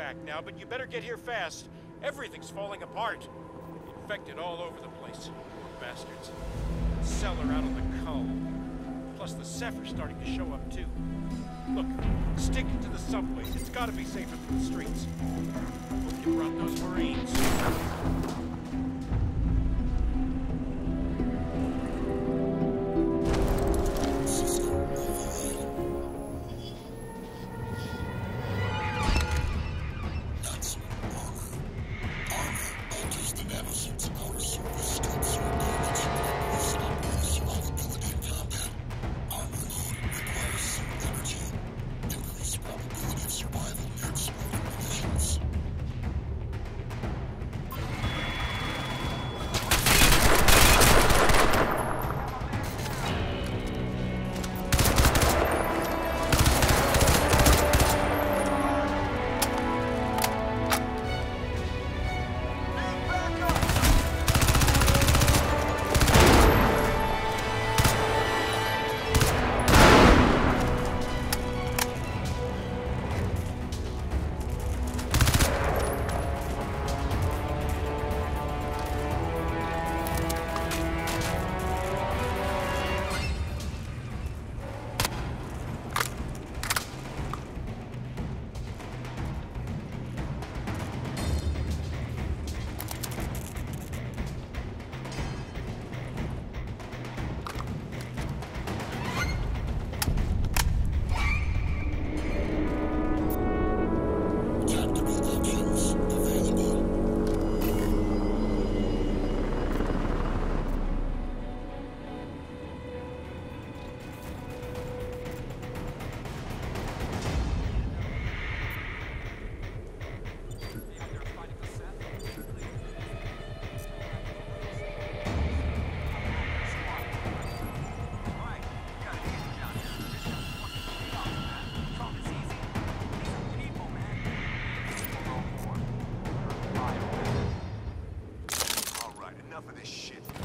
back now, but you better get here fast. Everything's falling apart. Infected all over the place. Bastards. CELL are out on the cull. Plus the Ceph are starting to show up too. Look, stick to the subways. It's gotta be safer than the streets. Hope you brought those Marines. shit.